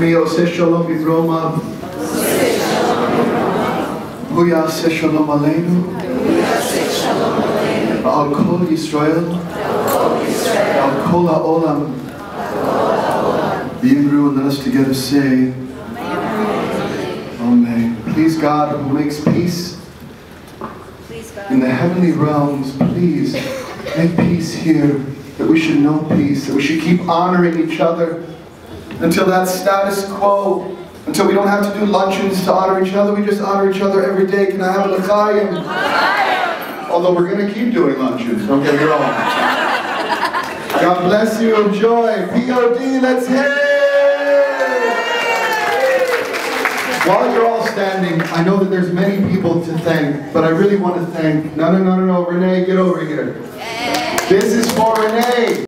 me, Ose Shalom Bidroma. Huya Se Shalom Aleinu. Al Kol Yisrael. Al Kol Ha'olam. Be in room, let us together say, Amen. Please God who makes peace in the heavenly realms, please make peace here, that we should know peace, that we should keep honoring each other, until that status quo, until we don't have to do luncheons to honor each other, we just honor each other every day. Can I have a l'chaim? Although we're going to keep doing luncheons, don't get me wrong. God bless you, enjoy. POD, let's hear it. While you're all standing, I know that there's many people to thank, but I really want to thank, no, no, no, no, no, Renee, get over here. This is for Renee.